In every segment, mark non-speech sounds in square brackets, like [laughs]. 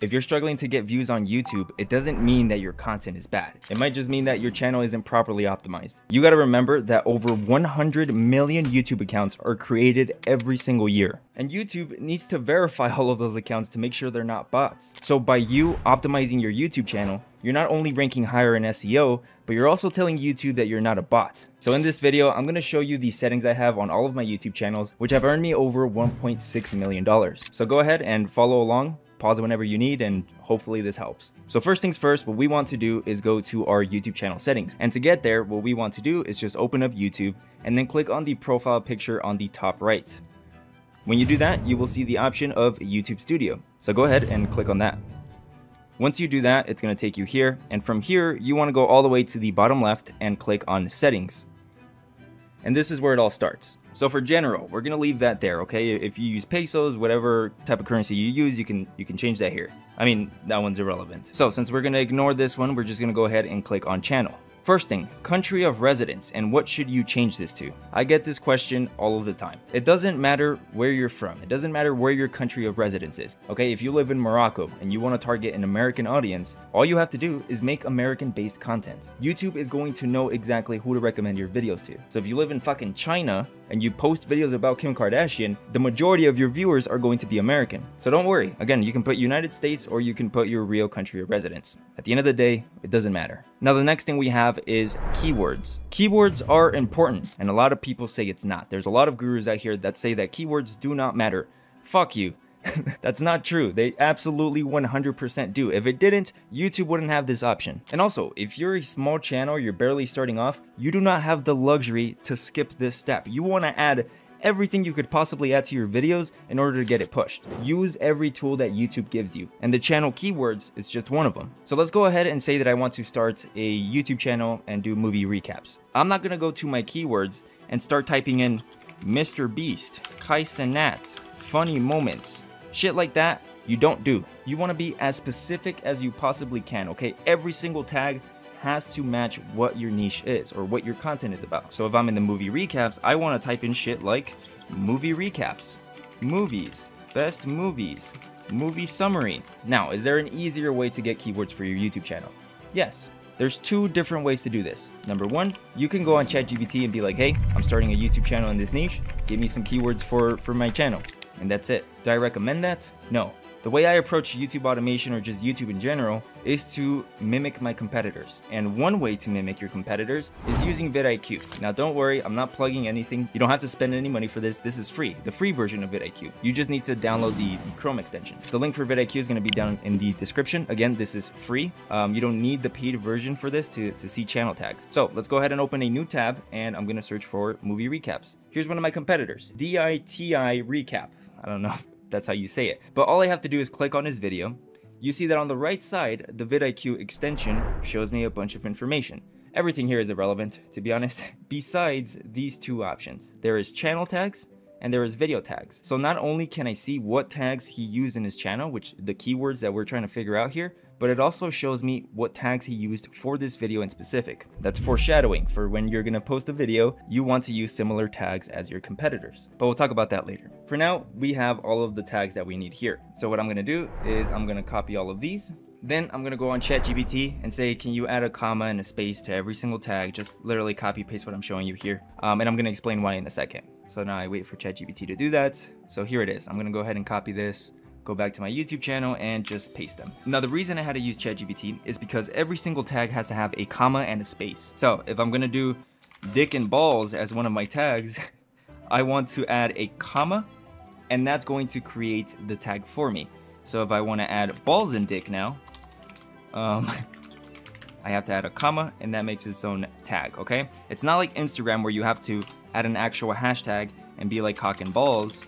If you're struggling to get views on YouTube, it doesn't mean that your content is bad. It might just mean that your channel isn't properly optimized. You gotta remember that over 100 million YouTube accounts are created every single year. And YouTube needs to verify [laughs] all of those accounts to make sure they're not bots. So by you optimizing your YouTube channel, you're not only ranking higher in SEO, but you're also telling YouTube that you're not a bot. So in this video, I'm gonna show you the settings I have on all of my YouTube channels, which have earned me over $1.6 million. So go ahead and follow along pause it whenever you need and hopefully this helps. So first things first, what we want to do is go to our YouTube channel settings. And to get there, what we want to do is just open up YouTube and then click on the profile picture on the top right. When you do that, you will see the option of YouTube Studio. So go ahead and click on that. Once you do that, it's going to take you here. And from here, you want to go all the way to the bottom left and click on settings. And this is where it all starts. So for general, we're gonna leave that there, okay? If you use pesos, whatever type of currency you use, you can you can change that here. I mean, that one's irrelevant. So since we're gonna ignore this one, we're just gonna go ahead and click on channel. First thing, country of residence and what should you change this to? I get this question all of the time. It doesn't matter where you're from. It doesn't matter where your country of residence is. Okay, if you live in Morocco and you want to target an American audience, all you have to do is make American based content. YouTube is going to know exactly who to recommend your videos to. So if you live in fucking China and you post videos about Kim Kardashian, the majority of your viewers are going to be American. So don't worry. Again, you can put United States or you can put your real country of residence. At the end of the day, it doesn't matter. Now the next thing we have is keywords. Keywords are important and a lot of people say it's not. There's a lot of gurus out here that say that keywords do not matter. Fuck you. [laughs] That's not true. They absolutely 100% do. If it didn't, YouTube wouldn't have this option. And also, if you're a small channel, you're barely starting off, you do not have the luxury to skip this step. You want to add everything you could possibly add to your videos in order to get it pushed. Use every tool that YouTube gives you, and the channel keywords is just one of them. So let's go ahead and say that I want to start a YouTube channel and do movie recaps. I'm not gonna go to my keywords and start typing in Mr. Beast, Kai Cenat, funny moments, Shit like that, you don't do. You want to be as specific as you possibly can, okay? Every single tag has to match what your niche is or what your content is about. So if I'm in the movie recaps, I want to type in shit like movie recaps, movies, best movies, movie summary. Now, is there an easier way to get keywords for your YouTube channel? Yes. There's two different ways to do this. Number one, you can go on ChatGPT and be like, hey, I'm starting a YouTube channel in this niche. Give me some keywords for, for my channel and that's it. Do I recommend that? No. The way I approach YouTube automation or just YouTube in general is to mimic my competitors. And one way to mimic your competitors is using vidIQ. Now don't worry, I'm not plugging anything. You don't have to spend any money for this. This is free, the free version of vidIQ. You just need to download the, the Chrome extension. The link for vidIQ is gonna be down in the description. Again, this is free. Um, you don't need the paid version for this to, to see channel tags. So let's go ahead and open a new tab and I'm gonna search for movie recaps. Here's one of my competitors, DITI Recap. I don't know [laughs] if that's how you say it. But all I have to do is click on his video. You see that on the right side, the vidIQ extension shows me a bunch of information. Everything here is irrelevant, to be honest. [laughs] Besides these two options, there is channel tags and there is video tags. So not only can I see what tags he used in his channel, which the keywords that we're trying to figure out here, but it also shows me what tags he used for this video in specific. That's foreshadowing for when you're gonna post a video, you want to use similar tags as your competitors. But we'll talk about that later. For now, we have all of the tags that we need here. So what I'm gonna do is I'm gonna copy all of these then I'm gonna go on ChatGPT and say, can you add a comma and a space to every single tag? Just literally copy paste what I'm showing you here. Um, and I'm gonna explain why in a second. So now I wait for ChatGPT to do that. So here it is. I'm gonna go ahead and copy this go back to my YouTube channel and just paste them. Now the reason I had to use ChatGPT is because every single tag has to have a comma and a space. So if I'm gonna do dick and balls as one of my tags, [laughs] I want to add a comma and that's going to create the tag for me. So if I want to add balls and dick now, um, [laughs] I have to add a comma and that makes its own tag, okay? It's not like Instagram where you have to add an actual hashtag and be like cock and balls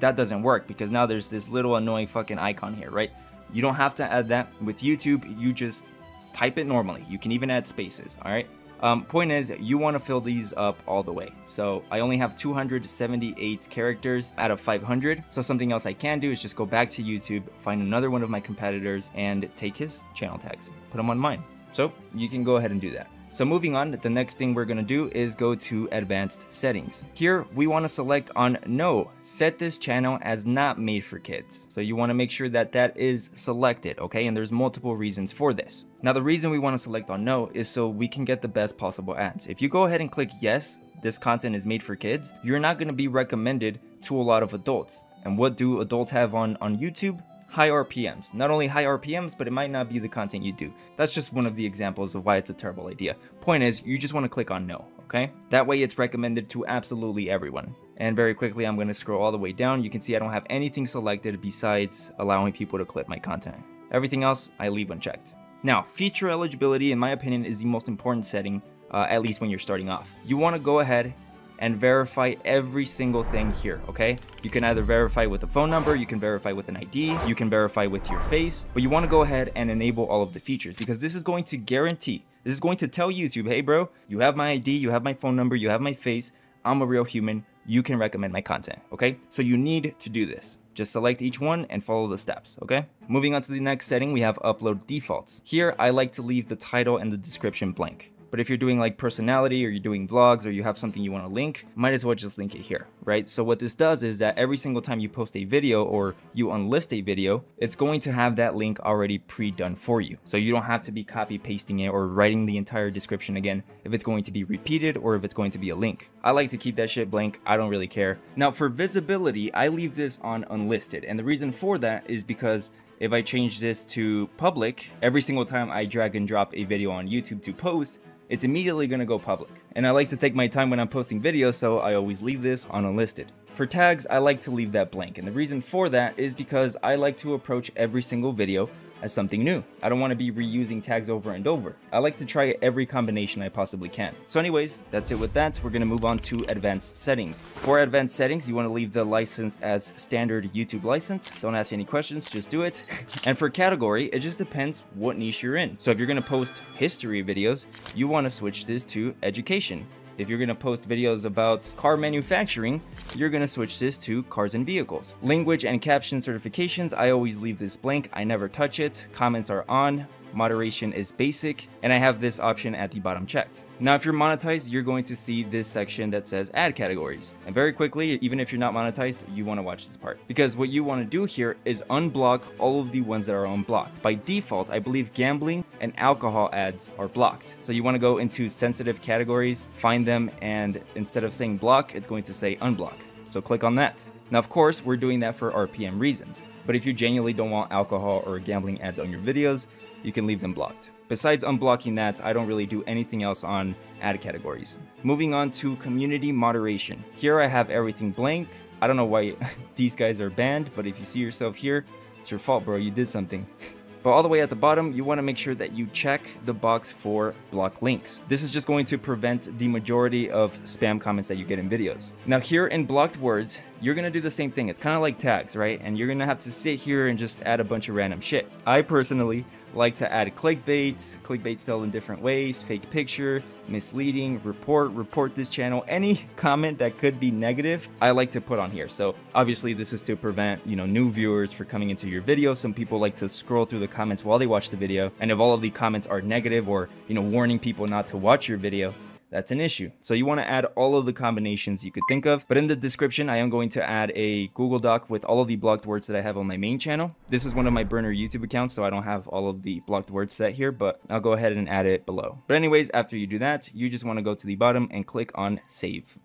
that doesn't work because now there's this little annoying fucking icon here, right? You don't have to add that. With YouTube, you just type it normally. You can even add spaces, all right? Um, point is, you want to fill these up all the way. So I only have 278 characters out of 500. So something else I can do is just go back to YouTube, find another one of my competitors, and take his channel tags, put them on mine. So you can go ahead and do that. So moving on, the next thing we're gonna do is go to advanced settings. Here, we wanna select on no, set this channel as not made for kids. So you wanna make sure that that is selected, okay? And there's multiple reasons for this. Now the reason we wanna select on no is so we can get the best possible ads. If you go ahead and click yes, this content is made for kids, you're not gonna be recommended to a lot of adults. And what do adults have on, on YouTube? High RPMs. Not only high RPMs, but it might not be the content you do. That's just one of the examples of why it's a terrible idea. Point is, you just want to click on no, okay? That way it's recommended to absolutely everyone. And very quickly, I'm going to scroll all the way down. You can see I don't have anything selected besides allowing people to clip my content. Everything else, I leave unchecked. Now, feature eligibility, in my opinion, is the most important setting, uh, at least when you're starting off. You want to go ahead and verify every single thing here, okay? You can either verify with a phone number, you can verify with an ID, you can verify with your face, but you wanna go ahead and enable all of the features because this is going to guarantee, this is going to tell YouTube, hey bro, you have my ID, you have my phone number, you have my face, I'm a real human, you can recommend my content, okay? So you need to do this. Just select each one and follow the steps, okay? Moving on to the next setting, we have upload defaults. Here, I like to leave the title and the description blank. But if you're doing like personality or you're doing vlogs or you have something you want to link, might as well just link it here, right? So what this does is that every single time you post a video or you unlist a video, it's going to have that link already pre-done for you. So you don't have to be copy pasting it or writing the entire description again if it's going to be repeated or if it's going to be a link. I like to keep that shit blank. I don't really care. Now for visibility, I leave this on unlisted. And the reason for that is because if I change this to public, every single time I drag and drop a video on YouTube to post, it's immediately going to go public. And I like to take my time when I'm posting videos, so I always leave this on unlisted. For tags, I like to leave that blank, and the reason for that is because I like to approach every single video as something new. I don't want to be reusing tags over and over. I like to try every combination I possibly can. So anyways, that's it with that. We're going to move on to advanced settings. For advanced settings, you want to leave the license as standard YouTube license. Don't ask any questions, just do it. [laughs] and for category, it just depends what niche you're in. So if you're going to post history videos, you want to switch this to education. If you're gonna post videos about car manufacturing, you're gonna switch this to cars and vehicles. Language and caption certifications, I always leave this blank, I never touch it. Comments are on, moderation is basic, and I have this option at the bottom checked. Now, if you're monetized, you're going to see this section that says ad categories. And very quickly, even if you're not monetized, you want to watch this part. Because what you want to do here is unblock all of the ones that are unblocked. By default, I believe gambling and alcohol ads are blocked. So you want to go into sensitive categories, find them, and instead of saying block, it's going to say unblock. So click on that. Now, of course, we're doing that for RPM reasons. But if you genuinely don't want alcohol or gambling ads on your videos, you can leave them blocked. Besides unblocking that, I don't really do anything else on ad categories. Moving on to community moderation. Here I have everything blank. I don't know why [laughs] these guys are banned, but if you see yourself here, it's your fault, bro. You did something. [laughs] But all the way at the bottom, you want to make sure that you check the box for block links. This is just going to prevent the majority of spam comments that you get in videos. Now here in blocked words, you're to do the same thing. It's kind of like tags, right? And you're to have to sit here and just add a bunch of random shit. I personally like to add clickbait, clickbait spelled in different ways, fake picture, misleading, report, report this channel, any comment that could be negative, I like to put on here. So obviously this is to prevent, you know, new viewers for coming into your video. Some people like to scroll through the comments while they watch the video. And if all of the comments are negative or, you know, warning people not to watch your video, that's an issue. So you want to add all of the combinations you could think of. But in the description, I am going to add a Google Doc with all of the blocked words that I have on my main channel. This is one of my burner YouTube accounts, so I don't have all of the blocked words set here, but I'll go ahead and add it below. But anyways, after you do that, you just want to go to the bottom and click on save.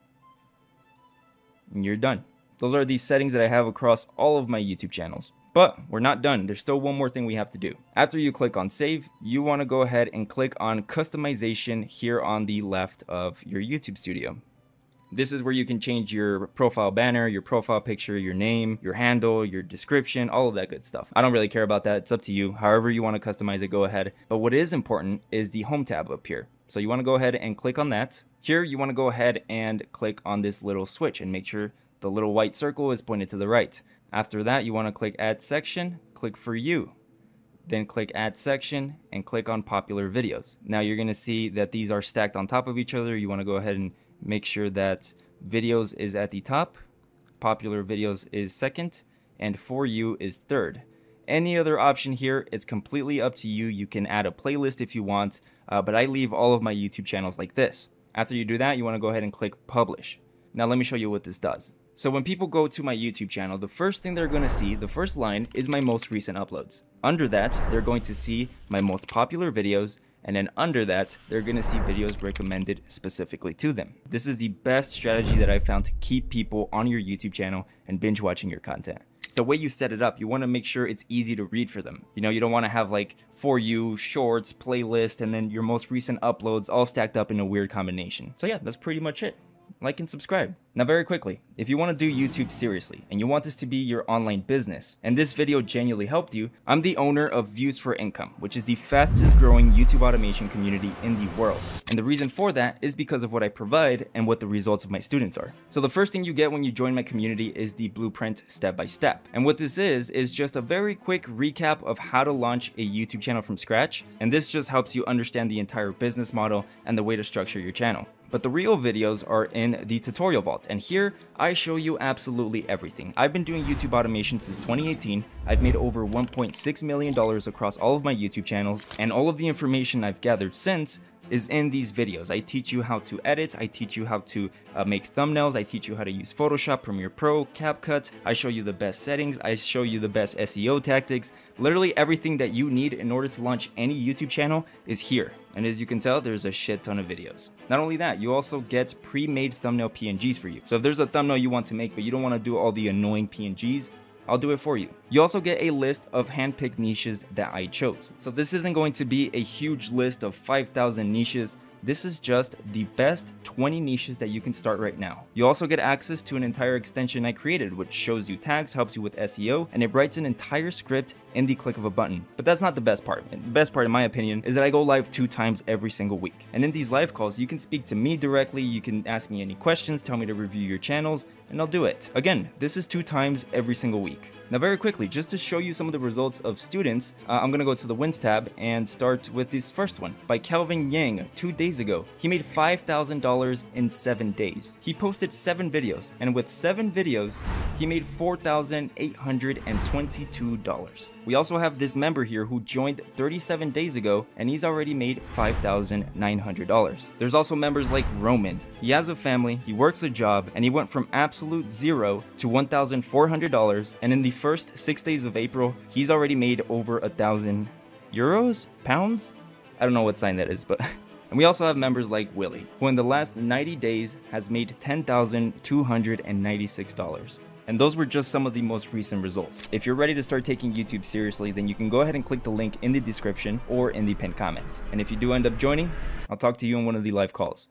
And you're done. Those are the settings that I have across all of my YouTube channels. But we're not done. There's still one more thing we have to do. After you click on save, you want to go ahead and click on customization here on the left of your YouTube studio. This is where you can change your profile banner, your profile picture, your name, your handle, your description, all of that good stuff. I don't really care about that. It's up to you. However you want to customize it, go ahead. But what is important is the home tab up here. So you want to go ahead and click on that. Here you want to go ahead and click on this little switch and make sure the little white circle is pointed to the right. After that, you want to click Add Section, click For You. Then click Add Section and click on Popular Videos. Now you're going to see that these are stacked on top of each other. You want to go ahead and make sure that Videos is at the top, Popular Videos is second, and For You is third. Any other option here, it's completely up to you. You can add a playlist if you want. uh, but I leave all of my YouTube channels like this. After you do that, you want to go ahead and click publish. Now let me show you what this does. So when people go to my YouTube channel, the first thing they're going to see, the first line, is my most recent uploads. Under that, they're going to see my most popular videos, and then under that, they're going to see videos recommended specifically to them. This is the best strategy that I've found to keep people on your YouTube channel and binge watching your content. The way you set it up. You want to make sure it's easy to read for them. You know, you don't want to have like for you, shorts, playlist, and then your most recent uploads all stacked up in a weird combination. So yeah, that's pretty much it like and subscribe. Now very quickly, if you want to do YouTube seriously and you want this to be your online business and this video genuinely helped you, I'm the owner of Views for Income, which is the fastest growing YouTube automation community in the world. And the reason for that is because of what I provide and what the results of my students are. So the first thing you get when you join my community is the blueprint step by step. And what this is, is just a very quick recap of how to launch a YouTube channel from scratch. And this just helps you understand the entire business model and the way to structure your channel but the real videos are in the tutorial vault. And here I show you absolutely everything. I've been doing YouTube automation since 2018, I've made over $1.6 million across all of my YouTube channels. And all of the information I've gathered since is in these videos. I teach you how to edit, I teach you how to uh, make thumbnails, I teach you how to use Photoshop, Premiere Pro, CapCut, I show you the best settings, I show you the best SEO tactics. Literally everything that you need in order to launch any YouTube channel is here. And as you can tell, there's a shit ton of videos. Not only that, you also get pre-made thumbnail PNGs for you. So if there's a thumbnail you want to make, but you don't want to do all the annoying PNGs, I'll do it for you. You also get a list of handpicked niches that I chose. So this isn't going to be a huge list of 5,000 niches. This is just the best 20 niches that you can start right now. You also get access to an entire extension I created which shows you tags, helps you with SEO, and it writes an entire script in the click of a button. But that's not the best part. The best part in my opinion is that I go live two times every single week. And in these live calls, you can speak to me directly, you can ask me any questions, tell me to review your channels, and I'll do it. Again, this is two times every single week. Now very quickly, just to show you some of the results of students, uh, I'm gonna go to the wins tab and start with this first one by Calvin Yang two days ago. He made $5,000 in seven days. He posted seven videos and with seven videos, he made $4,822. We also have this member here who joined 37 days ago and he's already made $5,900. There's also members like Roman. He has a family, he works a job, and he went from absolute zero to $1,400 and in the first six days of April, he's already made over a thousand euros? Pounds? I don't know what sign that is, but [laughs] And we also have members like Willie, who in the last 90 days has made $10,296. And those were just some of the most recent results. If you're ready to start taking YouTube seriously, then you can go ahead and click the link in the description or in the pinned comment. And if you do end up joining, I'll talk to you in one of the live calls.